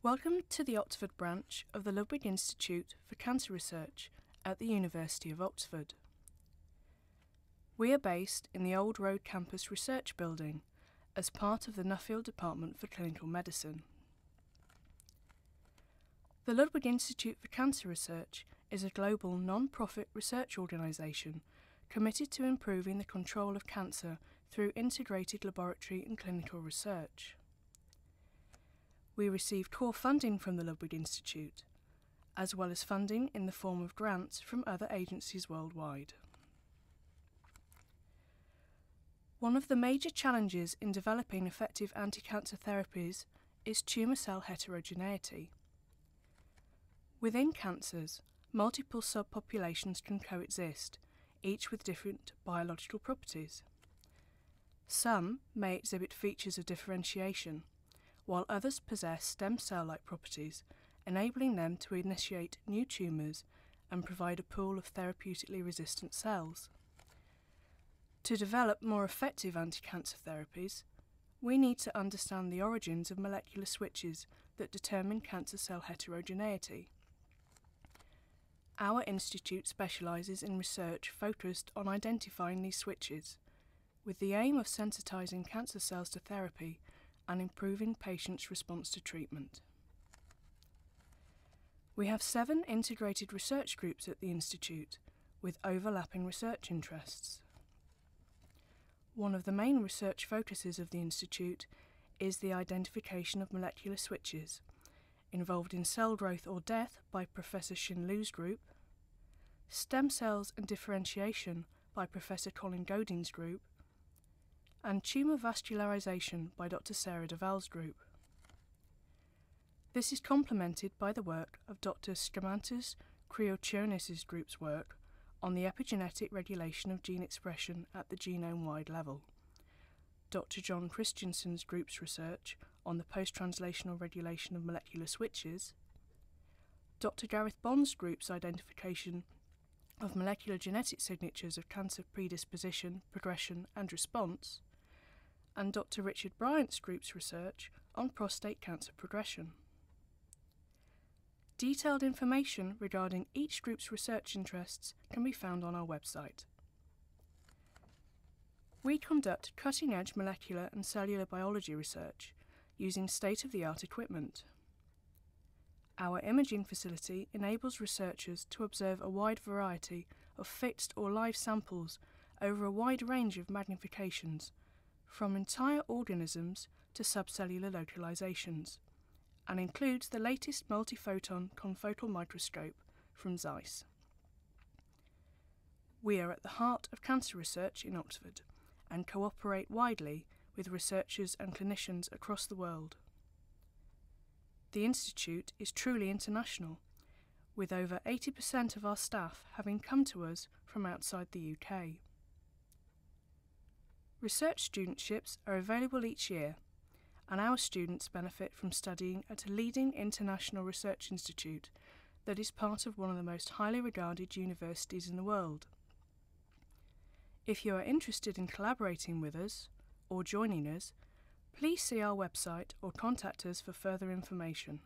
Welcome to the Oxford branch of the Ludwig Institute for Cancer Research at the University of Oxford. We are based in the Old Road Campus Research Building as part of the Nuffield Department for Clinical Medicine. The Ludwig Institute for Cancer Research is a global non profit research organisation committed to improving the control of cancer through integrated laboratory and clinical research. We receive core funding from the Ludwig Institute, as well as funding in the form of grants from other agencies worldwide. One of the major challenges in developing effective anti cancer therapies is tumour cell heterogeneity. Within cancers, multiple subpopulations can coexist, each with different biological properties. Some may exhibit features of differentiation, while others possess stem cell like properties, enabling them to initiate new tumours and provide a pool of therapeutically resistant cells. To develop more effective anti cancer therapies, we need to understand the origins of molecular switches that determine cancer cell heterogeneity. Our institute specialises in research focused on identifying these switches, with the aim of sensitising cancer cells to therapy and improving patients' response to treatment. We have seven integrated research groups at the Institute with overlapping research interests. One of the main research focuses of the Institute is the identification of molecular switches involved in cell growth or death by Professor Xin Lu's group, stem cells and differentiation by Professor Colin Goding's group, and tumour vascularization by Dr. Sarah de Val's group. This is complemented by the work of Dr. Skirmantas Kriaucionis' group's work on the epigenetic regulation of gene expression at the genome wide level. Dr. John Christensen's group's research on the post translational regulation of molecular switches, Dr. Gareth Bond's group's identification of molecular genetic signatures of cancer predisposition, progression, and response, and Dr. Richard Bryant's group's research on prostate cancer progression. Detailed information regarding each group's research interests can be found on our website. We conduct cutting edge molecular and cellular biology research using state of the art equipment. Our imaging facility enables researchers to observe a wide variety of fixed or live samples over a wide range of magnifications, from entire organisms to subcellular localizations, and includes the latest multiphoton confocal microscope from Zeiss. We are at the heart of cancer research in Oxford and cooperate widely with researchers and clinicians across the world. The Institute is truly international, with over 80% of our staff having come to us from outside the UK. Research studentships are available each year, and our students benefit from studying at a leading international research institute that is part of one of the most highly regarded universities in the world. If you are interested in collaborating with us or joining us, please see our website or contact us for further information.